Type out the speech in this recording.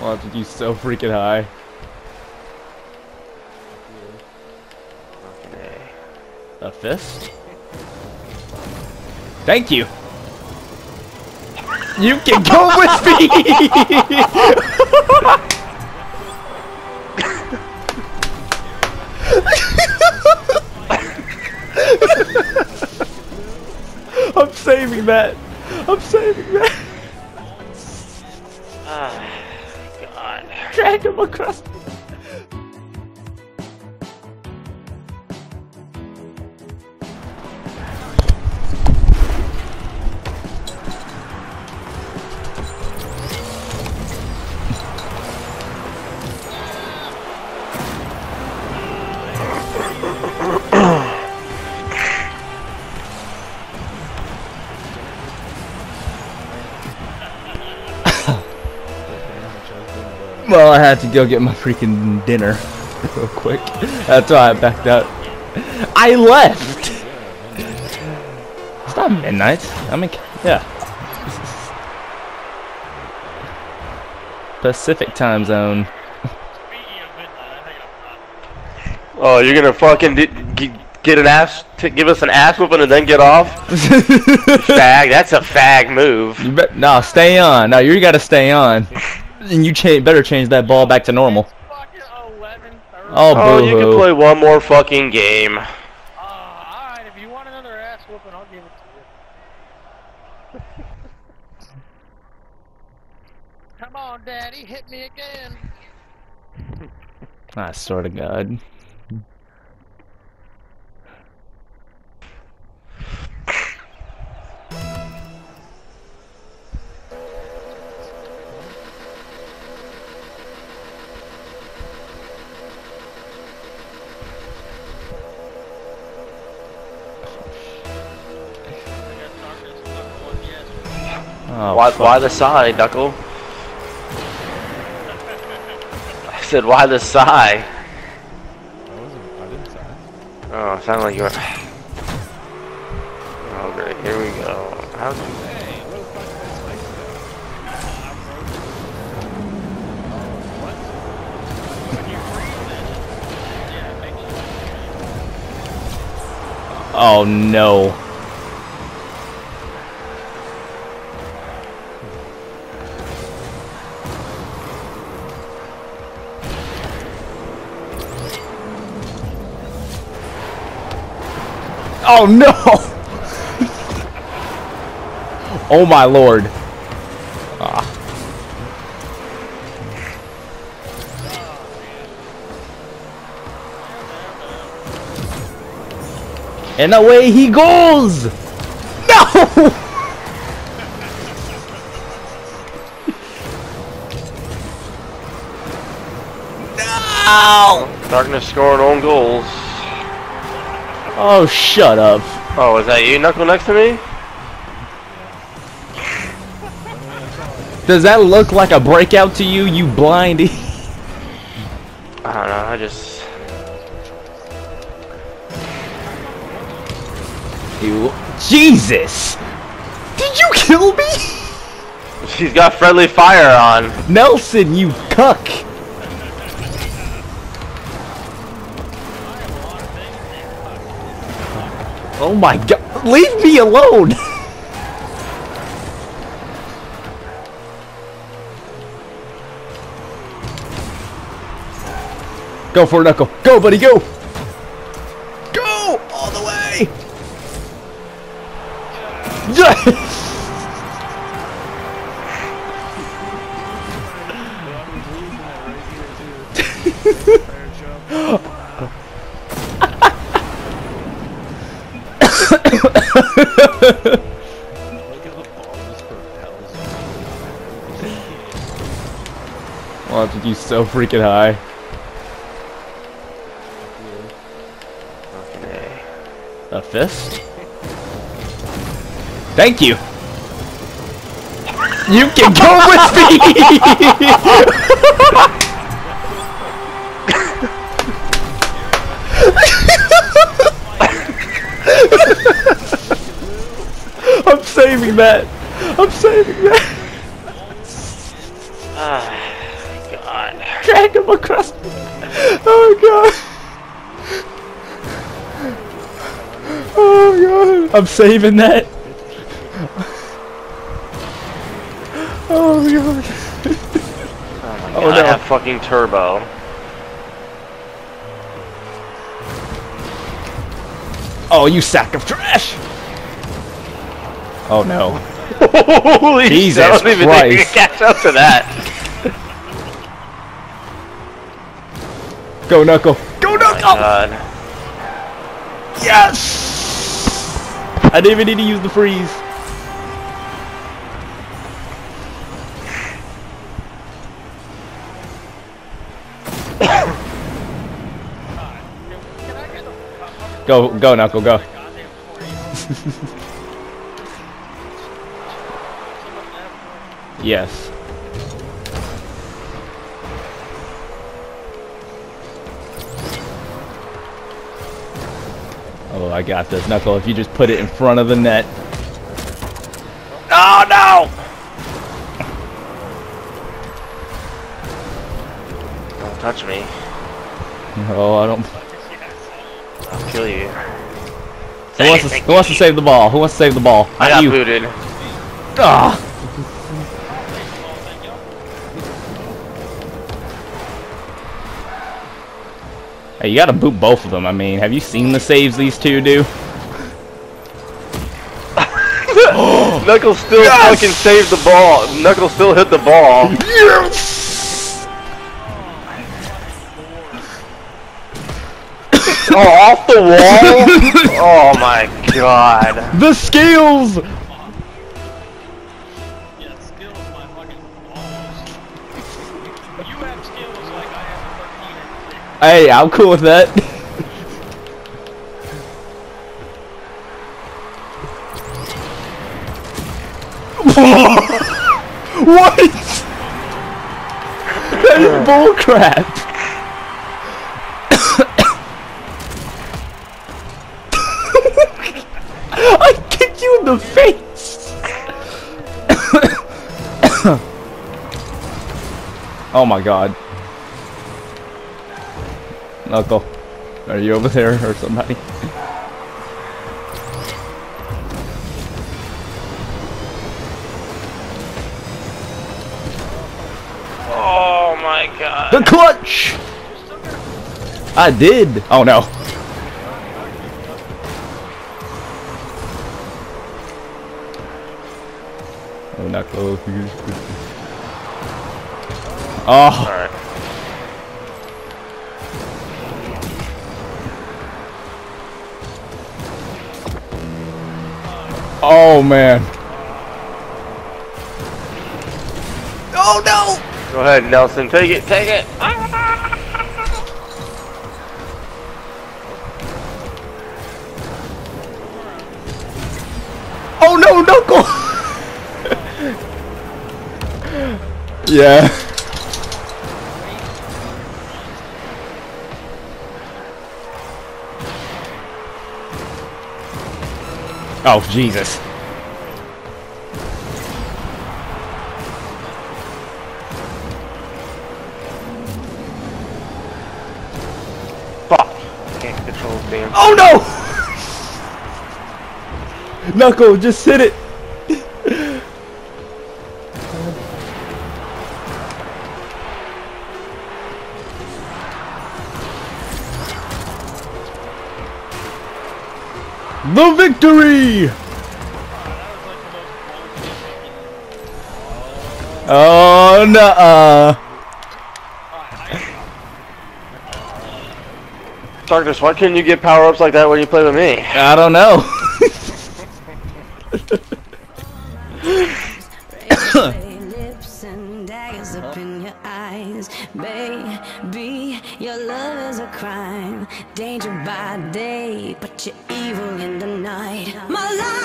Wanted you so freaking high. A fist? Thank you. You can go with me. I'm saving that. I'm saving that. Drag him across. Well, I had to go get my freaking dinner real quick. That's why I backed out. I left! It's not midnight. I'm in. Yeah. Pacific time zone. Oh, you're gonna fucking get an ass, t- give us an ass whooping and then get off? fag, that's a fag move. You bet. No, stay on. No, you gotta stay on. And you cha better change that ball back to normal. Oh, Oh, you can play one more fucking game. Uh, alright, if you want another ass whooping, I'll give it to you. Come on, Daddy, hit me again. I swear to God. Oh, Why, why the sigh, Knuckle? I said, why the sigh? Oh, it sounded like you were. Oh, great. Here we go. You. Oh no. Oh no! oh my lord. And away he goes! No! no! Darkness scoring own goals. Oh, shut up. Oh, is that you, Knuckle, next to me? Does that look like a breakout to you, you blind? I don't know, I just. You. Jesus! Did you kill me? She's got friendly fire on. Nelson, you cuck! Oh my god, leave me alone! go for it, Knuckle. Go, buddy, go! Go! Wanted you so freaking high. Okay. A fist? Thank you. You can go with me. saving that. I'm saving that. Ah, god. Drag him across. Oh god. Oh god. I'm saving that. Oh god. Oh, no. I have fucking turbo. Oh, you sack of trash. Oh no. Holy Jesus I don't even think you Christ. can catch up to that. Go Knuckle. Go Oh my Knuckle. god. Yes. I didn't even need to use the freeze. Go, go Knuckle, go. Yes. Oh, I got this, Knuckle. If you just put it in front of the net. Oh no! Don't touch me. Oh, I don't. I'll kill you. Who wants, to, who wants to save the ball? Who wants to save the ball? I Not got you. booted. Ah. Hey, you gotta boot both of them. I mean, have you seen the saves these two do? Knuckles still Yes! fucking saved the ball. Knuckles still hit the ball. Yes! Oh, off the wall? oh my god. The skills! Hey, I'm cool with that. what? That is bullcrap. I kicked you in the face. oh my god. Knuckle, are you over there or somebody? Oh my god. The clutch! I did. Oh no. Oh, Knuckle. Oh, oh man. Oh no! Go ahead, Nelson. Take it, take it. Oh no, Knuckle! yeah. Oh, Jesus. Fuck. Can't control the damn. Oh no! Knuckle, just hit it. The victory! Oh no! -uh. Darkness, why couldn't you get power ups like that when you play with me? I don't know. lips and daggers up in your eyes. Baby, your love is a crime. Danger by day, but you're evil in the night. My life